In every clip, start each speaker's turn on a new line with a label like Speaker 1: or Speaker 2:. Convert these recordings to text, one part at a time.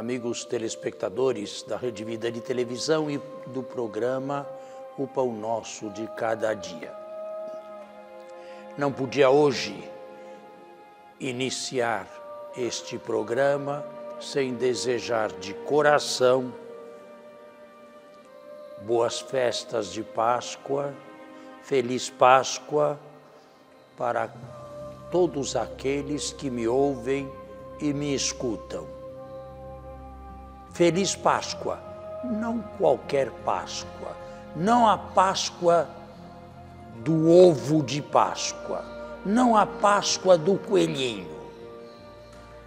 Speaker 1: amigos telespectadores da Rede Vida de Televisão e do programa O Pão Nosso de Cada Dia. Não podia hoje iniciar este programa sem desejar de coração boas festas de Páscoa, feliz Páscoa para todos aqueles que me ouvem e me escutam. Feliz Páscoa, não qualquer Páscoa, não a Páscoa do ovo de Páscoa, não a Páscoa do coelhinho,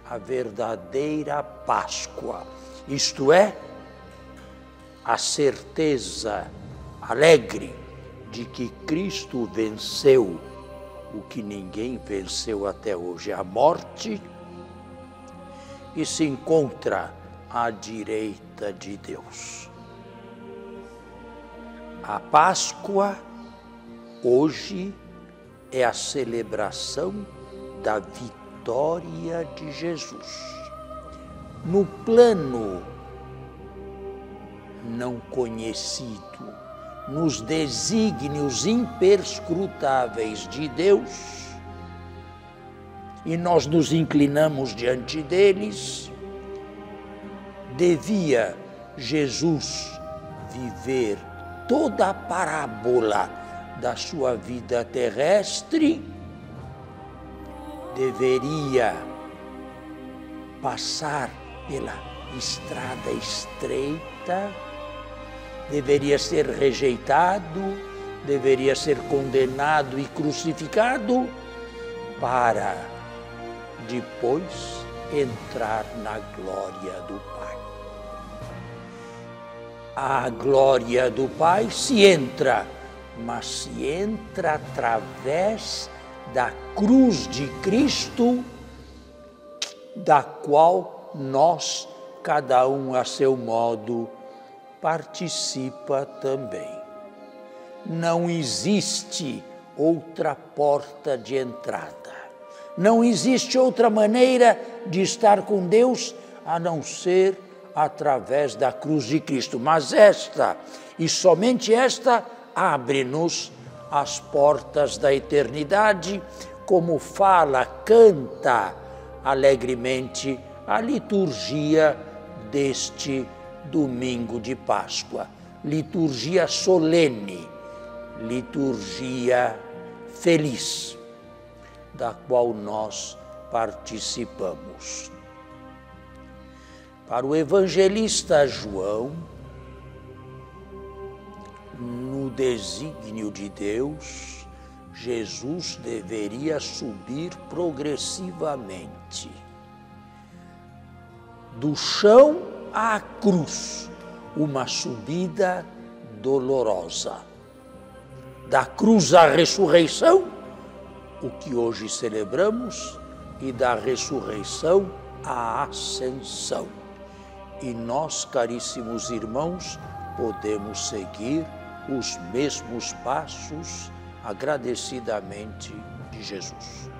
Speaker 1: a verdadeira Páscoa, isto é, a certeza alegre de que Cristo venceu o que ninguém venceu até hoje, a morte, e se encontra à direita de Deus. A Páscoa hoje é a celebração da vitória de Jesus. No plano não conhecido, nos desígnios imperscrutáveis de Deus, e nós nos inclinamos diante deles, devia Jesus viver toda a parábola da sua vida terrestre, deveria passar pela estrada estreita, deveria ser rejeitado, deveria ser condenado e crucificado para depois entrar na glória do Pai. A glória do Pai se entra, mas se entra através da cruz de Cristo, da qual nós, cada um a seu modo, participa também. Não existe outra porta de entrada. Não existe outra maneira de estar com Deus a não ser através da cruz de Cristo. Mas esta, e somente esta, abre-nos as portas da eternidade, como fala, canta alegremente a liturgia deste domingo de Páscoa, liturgia solene, liturgia feliz, da qual nós participamos. Para o evangelista João, no desígnio de Deus, Jesus deveria subir progressivamente do chão à cruz, uma subida dolorosa. Da cruz à ressurreição, o que hoje celebramos, e da ressurreição à ascensão. E nós, caríssimos irmãos, podemos seguir os mesmos passos agradecidamente de Jesus.